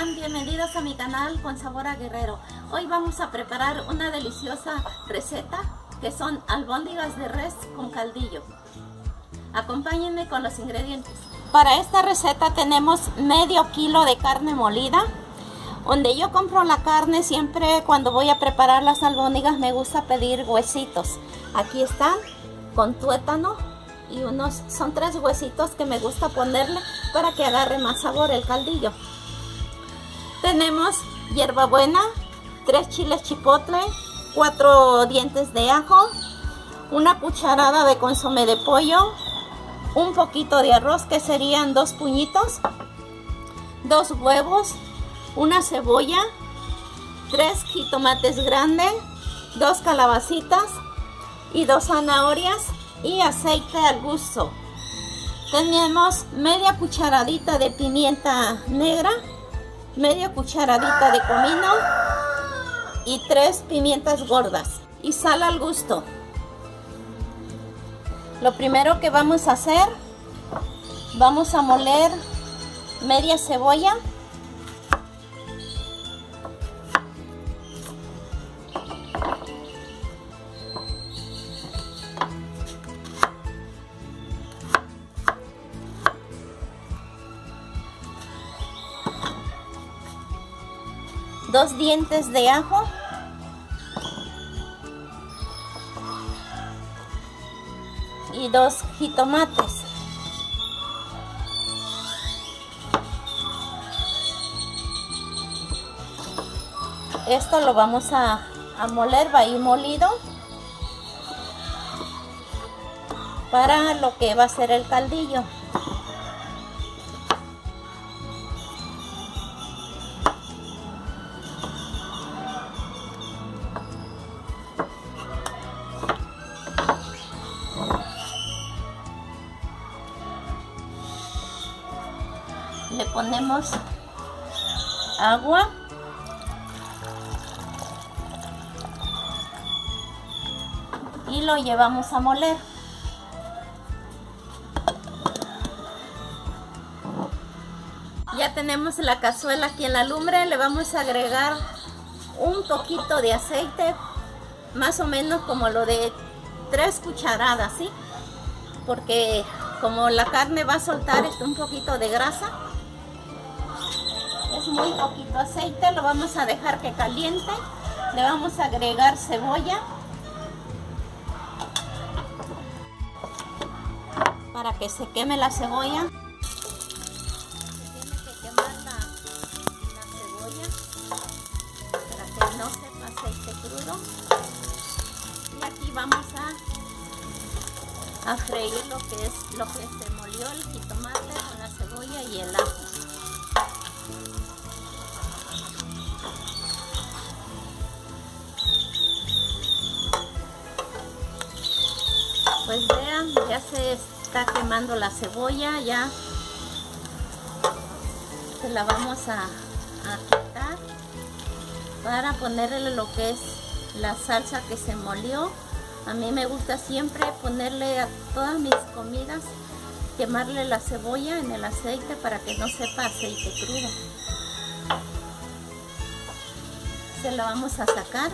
están? Bienvenidos a mi canal con sabor a guerrero. Hoy vamos a preparar una deliciosa receta que son albóndigas de res con caldillo. Acompáñenme con los ingredientes. Para esta receta tenemos medio kilo de carne molida. Donde yo compro la carne siempre cuando voy a preparar las albóndigas me gusta pedir huesitos. Aquí están con tuétano y unos son tres huesitos que me gusta ponerle para que agarre más sabor el caldillo. Tenemos hierbabuena, tres chiles chipotle, cuatro dientes de ajo, una cucharada de consomé de pollo, un poquito de arroz que serían dos puñitos, dos huevos, una cebolla, tres jitomates grandes, dos calabacitas y dos zanahorias y aceite al gusto. Tenemos media cucharadita de pimienta negra, media cucharadita de comino y tres pimientas gordas y sal al gusto. Lo primero que vamos a hacer, vamos a moler media cebolla dientes de ajo. Y dos jitomates. Esto lo vamos a, moler va a ir molido para lo que va a ser el caldillo agua. Y lo llevamos a moler. Ya tenemos la cazuela aquí en la lumbre. Le vamos a agregar un poquito de aceite más o menos como lo de tres cucharadas ¿sí? porque como la carne va a soltar este, un poquito de grasa muy poquito aceite, lo vamos a dejar que caliente. Le vamos a agregar cebolla. Para que se queme la cebolla. Y aquí vamos a, a freír lo que es lo que se molió el jitomate con la cebolla y el ajo. Pues vean ya se está quemando la cebolla ya se la vamos a, a quitar para ponerle lo que es la salsa que se molió. A mí me gusta siempre ponerle a todas mis comidas quemarle la cebolla en el aceite para que no sepa aceite crudo. Se la vamos a sacar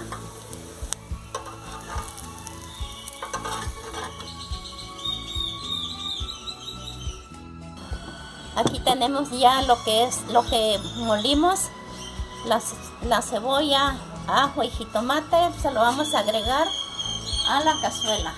Aquí tenemos ya lo que es lo que molimos, la, la cebolla, ajo y jitomate, se lo vamos a agregar a la cazuela.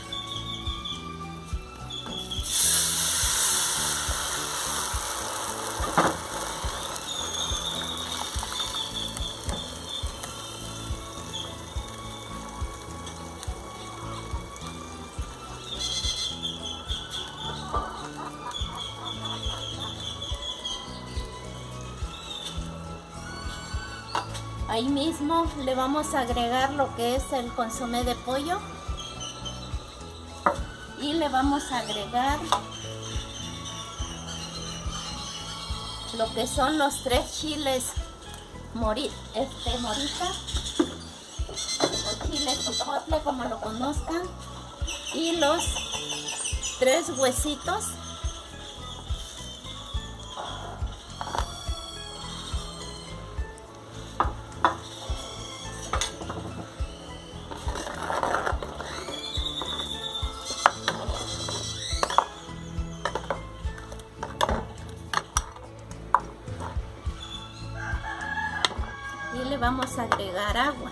Ahí mismo le vamos a agregar lo que es el consomé de pollo. Y le vamos a agregar lo que son los tres chiles mori, este, morita o chile chipotle como lo conozcan y los tres huesitos vamos a agregar agua.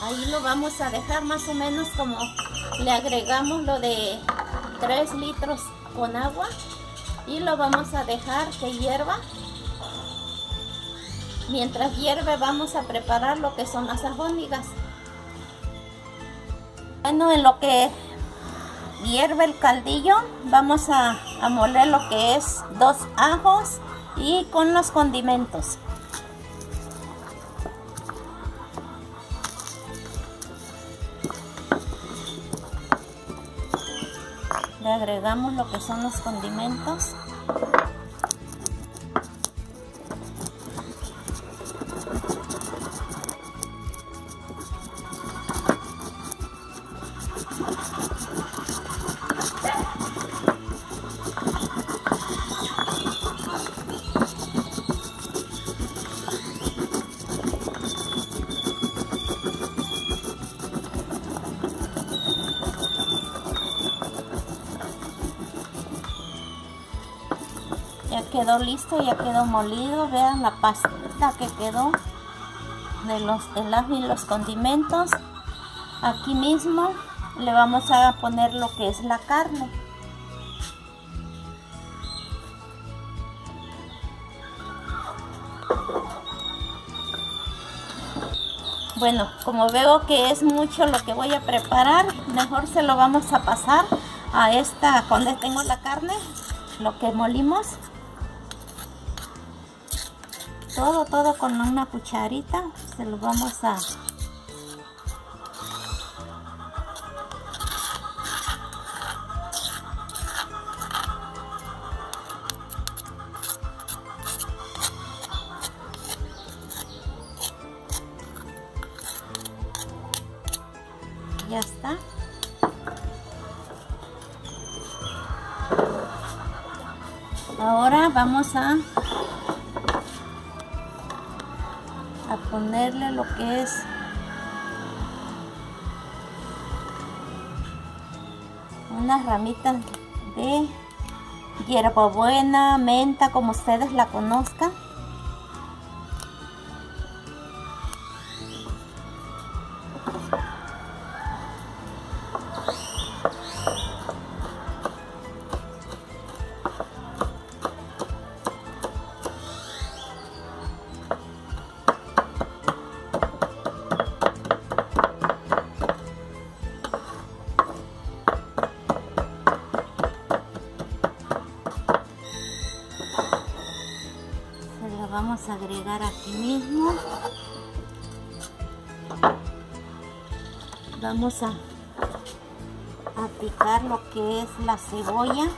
Ahí lo vamos a dejar más o menos como le agregamos lo de 3 litros con agua y lo vamos a dejar que hierva mientras hierve vamos a preparar lo que son las albóndigas bueno en lo que hierve el caldillo vamos a, a moler lo que es dos ajos y con los condimentos. Le agregamos lo que son los condimentos listo ya quedó molido. Vean la pasta que quedó de los del ajo y los condimentos. Aquí mismo le vamos a poner lo que es la carne. Bueno como veo que es mucho lo que voy a preparar mejor se lo vamos a pasar a esta donde tengo la carne lo que molimos todo, todo con una cucharita. Se lo vamos a... Ya está. Ahora vamos a ponerle lo que es unas ramitas de hierbabuena, menta, como ustedes la conozcan. Agregar aquí mismo. Vamos a, a picar lo que es la cebolla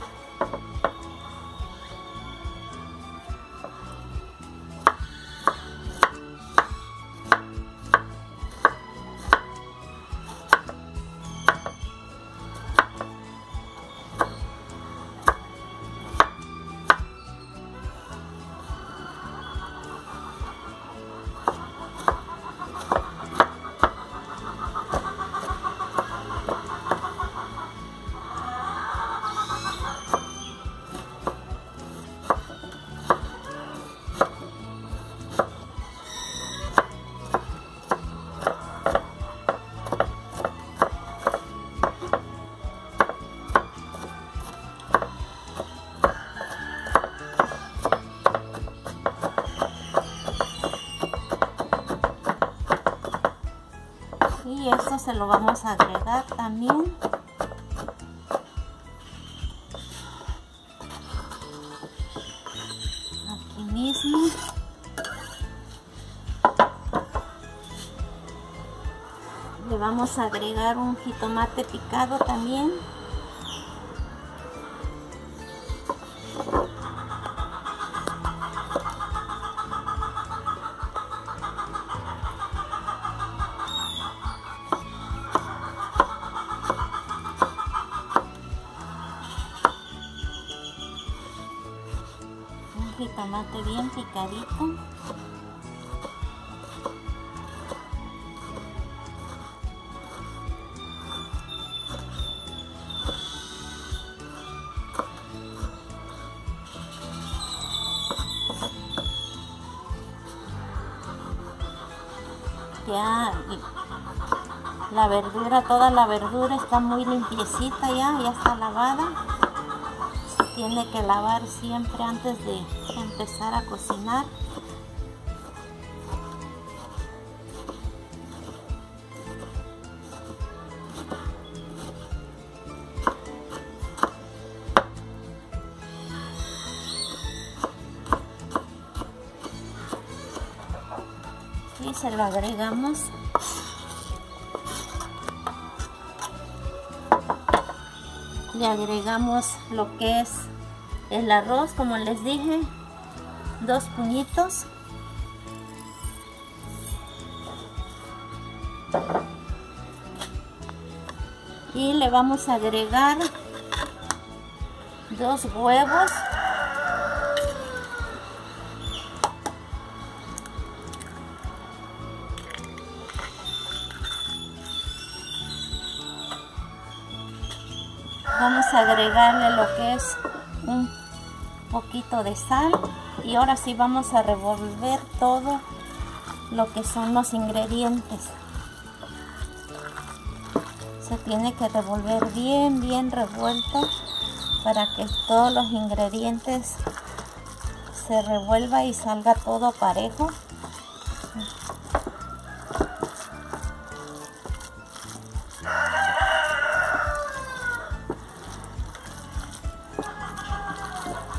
y esto se lo vamos a agregar también. Aquí mismo. Le vamos a agregar un jitomate picado también jitomate bien picadito. Ya, la verdura, toda la verdura está muy limpiecita ya, ya está lavada. Tiene que lavar siempre antes de empezar a cocinar. y se lo agregamos le agregamos lo que es el arroz como les dije dos puñitos. Y le vamos a agregar dos huevos. Vamos a agregarle lo que es un poquito de sal y ahora sí vamos a revolver todo lo que son los ingredientes. Se tiene que revolver bien bien revuelto para que todos los ingredientes se revuelva y salga todo parejo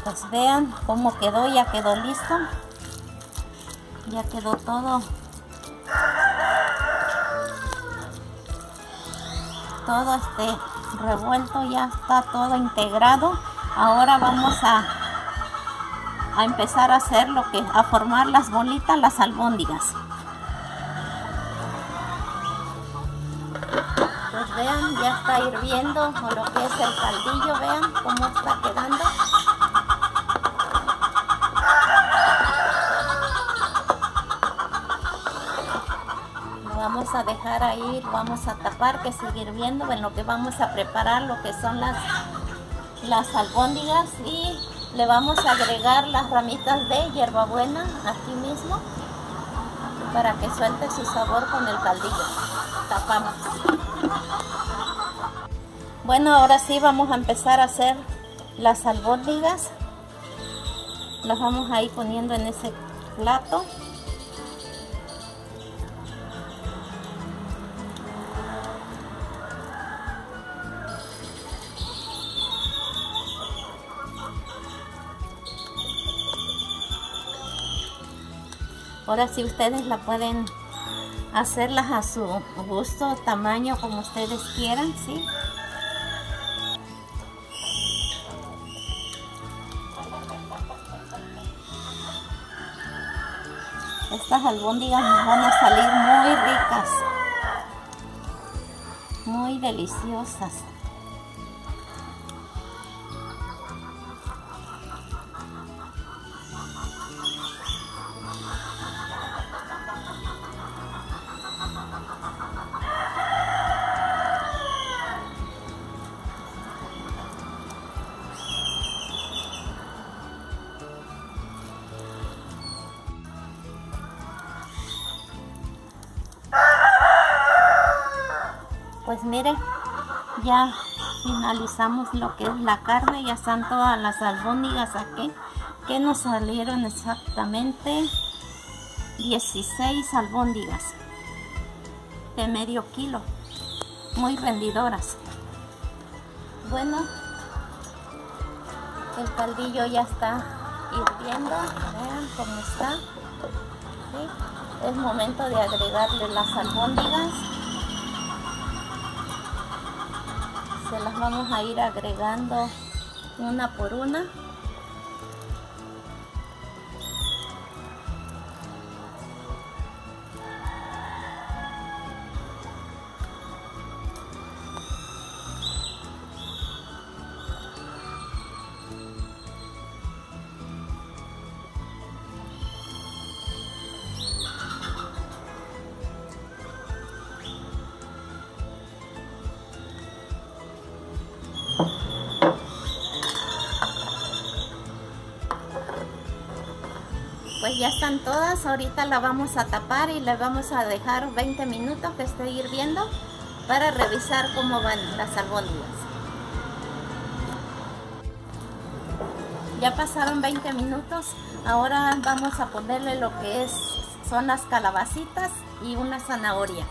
pues vean cómo quedó ya quedó listo. Ya quedó todo. Todo este revuelto ya está todo integrado. Ahora vamos a a empezar a hacer lo que a formar las bolitas las albóndigas. Pues vean ya está hirviendo lo que es el caldillo vean cómo está quedando vamos a dejar ahí, vamos a tapar que sigue hirviendo en lo que vamos a preparar lo que son las, las albóndigas y le vamos a agregar las ramitas de hierbabuena aquí mismo para que suelte su sabor con el caldillo. Tapamos. Bueno, ahora sí vamos a empezar a hacer las albóndigas. Las vamos a ir poniendo en ese plato. Ahora sí ustedes la pueden hacerlas a su gusto, tamaño, como ustedes quieran, ¿sí? Estas albóndigas nos van a salir muy ricas, muy deliciosas. Miren ya finalizamos lo que es la carne ya están todas las albóndigas aquí que nos salieron exactamente 16 albóndigas de medio kilo muy rendidoras. Bueno el caldillo ya está hirviendo vean cómo está. Es momento de agregarle las albóndigas se las vamos a ir agregando una por una ya están todas, ahorita la vamos a tapar y la vamos a dejar 20 minutos que esté hirviendo para revisar cómo van las albóndigas. Ya pasaron 20 minutos, ahora vamos a ponerle lo que es, son las calabacitas y una zanahoria.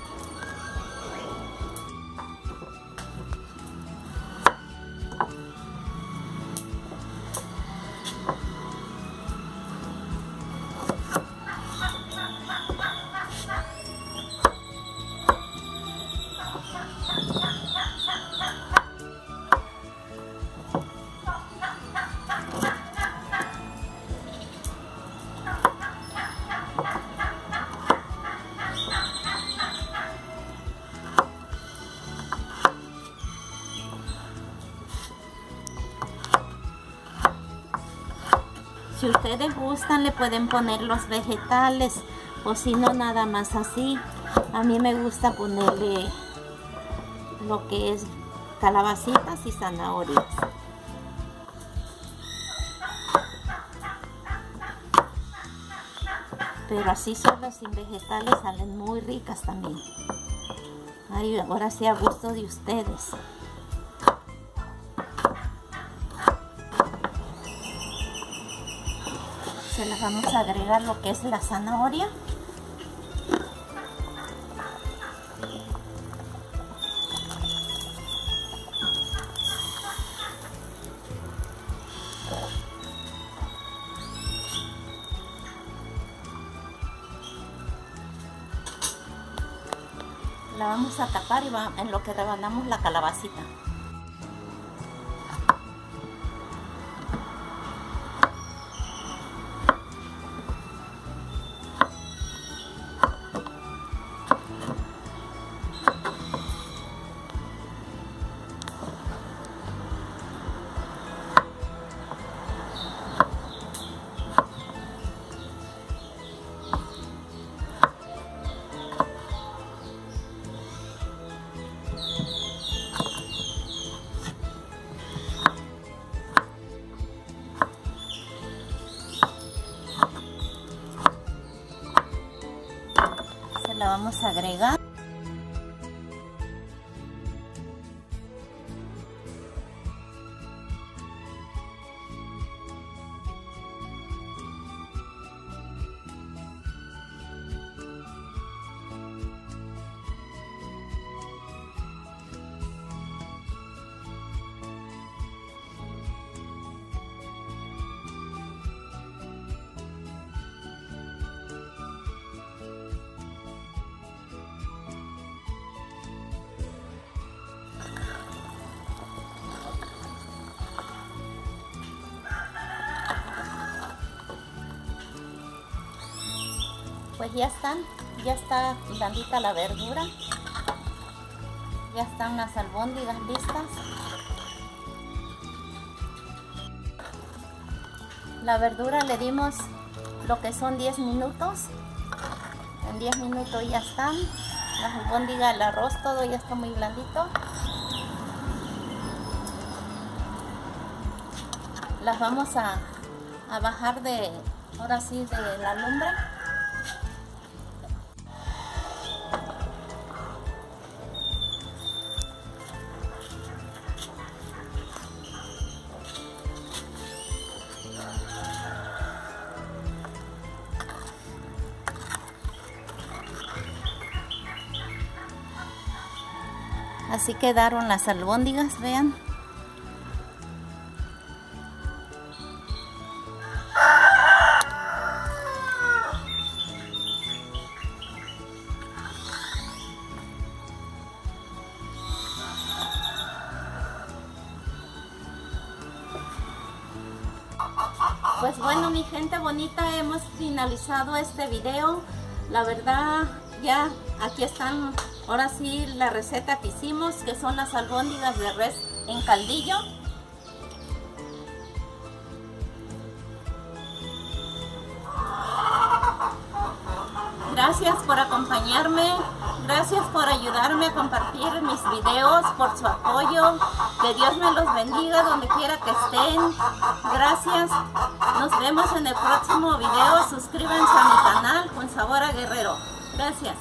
Gustan le pueden poner los vegetales o si no nada más así. A mí me gusta ponerle lo que es calabacitas y zanahorias. Pero así solo sin vegetales salen muy ricas también. Ay, ahora sí a gusto de ustedes. Se le vamos a agregar lo que es la zanahoria. La vamos a tapar y va, en lo que rebanamos la calabacita la vamos a agregar pues ya están, ya está blandita la verdura. Ya están las albóndigas listas. La verdura le dimos lo que son 10 minutos. En 10 minutos ya están. Las albóndigas, el arroz, todo ya está muy blandito. Las vamos a, a bajar de, ahora sí, de la lumbre. Así quedaron las albóndigas, vean. Pues bueno, mi gente bonita, hemos finalizado este video. La verdad, ya aquí están Ahora sí, la receta que hicimos, que son las albóndigas de res en caldillo. Gracias por acompañarme. Gracias por ayudarme a compartir mis videos, por su apoyo. Que Dios me los bendiga donde quiera que estén. Gracias. Nos vemos en el próximo video. Suscríbanse a mi canal con sabor a guerrero. Gracias.